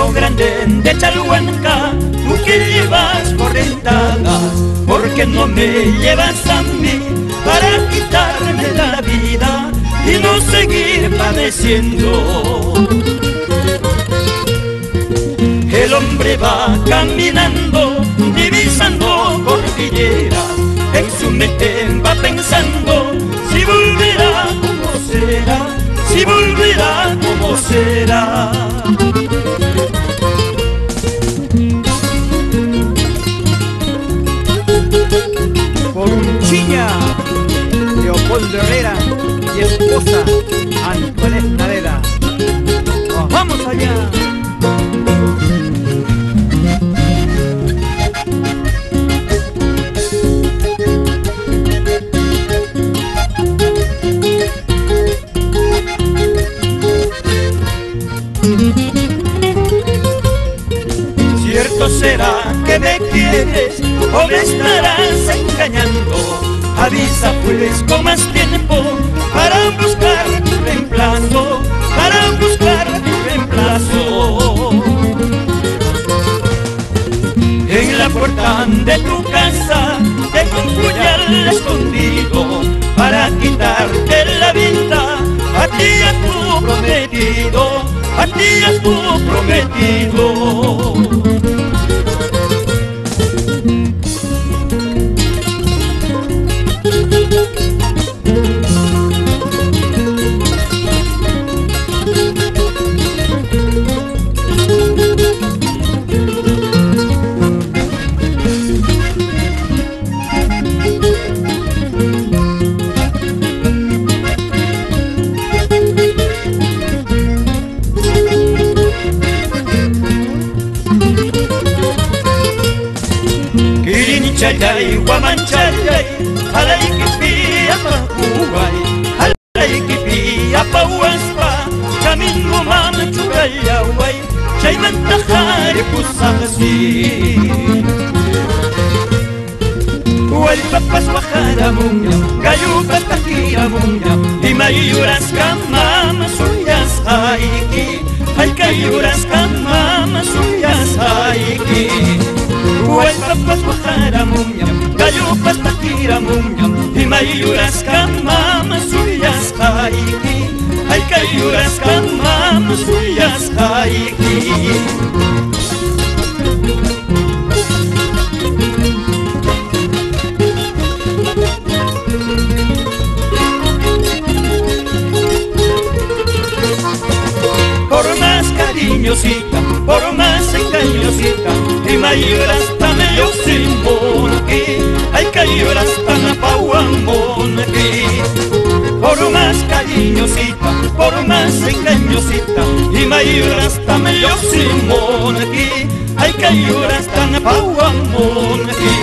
Río Grande de Chalhuanca, tú que llevas correntadas, ¿por qué no me llevas a mí para quitarme la vida y no seguir padeciendo? El hombre va caminando, divisando cordilleras, en su mente va pensando Herrera y esposa Naveda. ¡Nos vamos allá! Cierto será que me quieres o me estarás engañando. Avisa pues con más tiempo para buscar reemplazo, para buscar tu reemplazo. En la puerta de tu casa tengo un puñal escondido para quitarte la vida a ti a tu prometido, a ti a tu prometido. جداي ومن جداي عليك في أبوي عليك في أبوسبا كمن رمان تبيا وي شيء من تخارب الصغسي والبابس وخانا مونيا كيوبا تكيا مونيا لما يورس كما مسويا صغايكي هل كيورس كما Wal papas bajaramunya, gayupas takiramunya, imayuras kamama suyas haiki, ay kayuras kamama suyas haiki. por más cariñosita, por más engañosita, y mayoras tan yo sin monqui, ay cayoras tan pauamonqui. Por más cariñosita, por más engañosita, y mayoras tan yo sin monqui, ay cayoras tan pauamonqui.